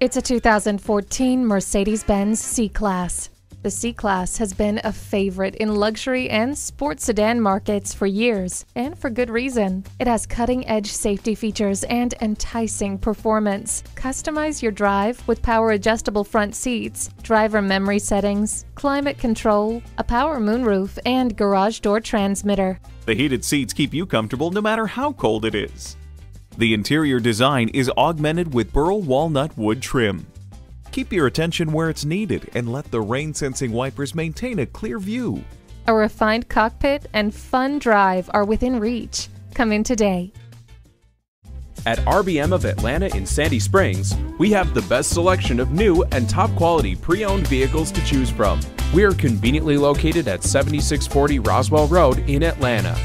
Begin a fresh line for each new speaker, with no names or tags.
It's a 2014 Mercedes-Benz C-Class. The C-Class has been a favorite in luxury and sports sedan markets for years, and for good reason. It has cutting-edge safety features and enticing performance. Customize your drive with power-adjustable front seats, driver memory settings, climate control, a power moonroof, and garage door transmitter.
The heated seats keep you comfortable no matter how cold it is. The interior design is augmented with burl walnut wood trim. Keep your attention where it's needed and let the rain-sensing wipers maintain a clear view.
A refined cockpit and fun drive are within reach. Come in today.
At RBM of Atlanta in Sandy Springs, we have the best selection of new and top quality pre owned vehicles to choose from. We are conveniently located at 7640 Roswell Road in Atlanta.